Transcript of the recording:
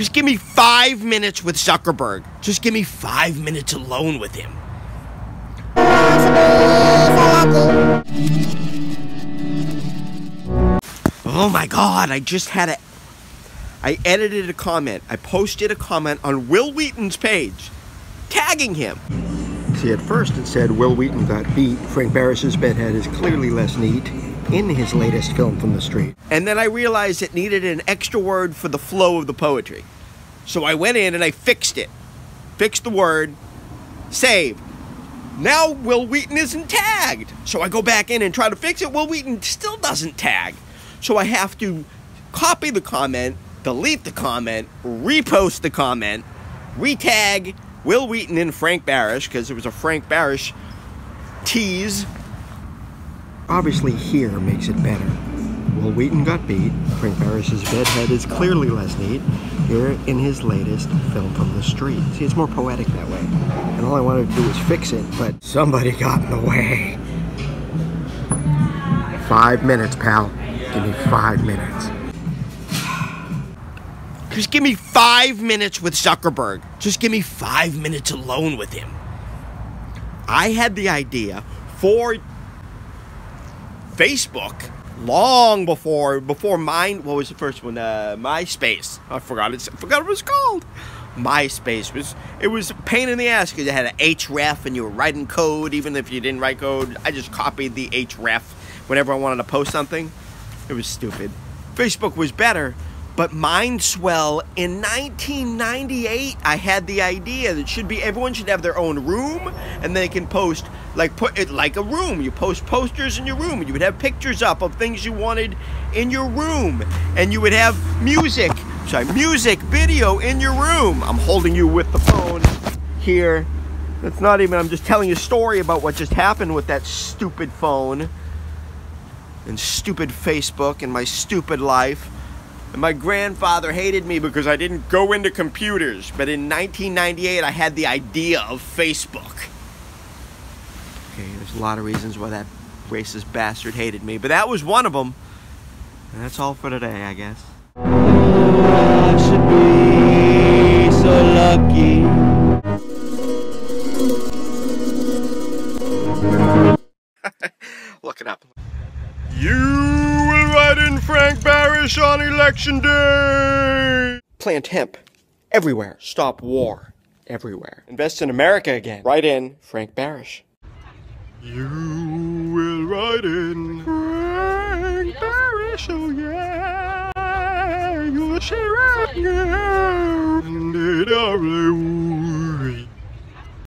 Just give me five minutes with Zuckerberg. Just give me five minutes alone with him. Oh my god, I just had a. I edited a comment. I posted a comment on Wil Wheaton's page, tagging him. See, at first it said Wil Wheaton got beat. Frank Barish's bedhead is clearly less neat in his latest film from the street. And then I realized it needed an extra word for the flow of the poetry. So I went in and I fixed it. Fixed the word, save. Now Wil Wheaton isn't tagged. So I go back in and try to fix it. Wil Wheaton still doesn't tag. So I have to copy the comment, delete the comment, repost the comment, retag Wil Wheaton and Frank Barish because it was a Frank Barish tease. Obviously, here makes it better. Wil Wheaton got beat. Frank Barish's bedhead is clearly less neat. Here in his latest film from the street. See, it's more poetic that way. And all I wanted to do was fix it, but somebody got in the way. Five minutes, pal. Give me five minutes. Just give me five minutes with Zuckerberg. Just give me five minutes alone with him. I had the idea for Facebook long before before mine. What was the first one? Uh, MySpace. I forgot it. Forgot what it was called. MySpace was it was a pain in the ass because it had an href and you were writing code even if you didn't write code. I just copied the href whenever I wanted to post something. It was stupid. Facebook was better, but Mindswell in 1998, I had the idea that should be everyone should have their own room, and they can post like put it like a room. You post posters in your room, you would have pictures up of things you wanted in your room, and you would have music, sorry, music, video in your room. I'm holding you with the phone here. That's not even. I'm just telling you a story about what just happened with that stupid phone and stupid Facebook and my stupid life. And my grandfather hated me because I didn't go into computers. But in 1998, I had the idea of Facebook. Okay, there's a lot of reasons why that racist bastard hated me, but that was one of them. And that's all for today, I guess. I should be so lucky. Look it up. You will write in On election day. Plant hemp everywhere. Stop war everywhere. Invest in America again. Write in Frank Barish. You will write in Frank Barish, oh yeah. You will share it, yeah.